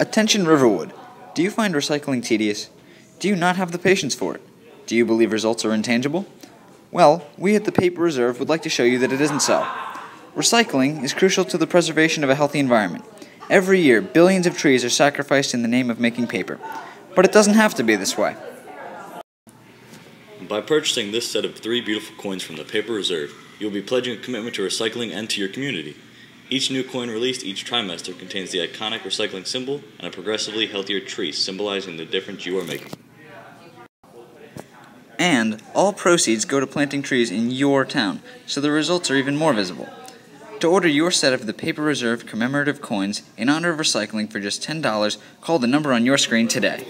Attention Riverwood. Do you find recycling tedious? Do you not have the patience for it? Do you believe results are intangible? Well, we at the Paper Reserve would like to show you that it isn't so. Recycling is crucial to the preservation of a healthy environment. Every year, billions of trees are sacrificed in the name of making paper. But it doesn't have to be this way. By purchasing this set of three beautiful coins from the Paper Reserve, you will be pledging a commitment to recycling and to your community. Each new coin released each trimester contains the iconic recycling symbol and a progressively healthier tree symbolizing the difference you are making. And all proceeds go to planting trees in your town, so the results are even more visible. To order your set of the Paper Reserve commemorative coins in honor of recycling for just $10, call the number on your screen today.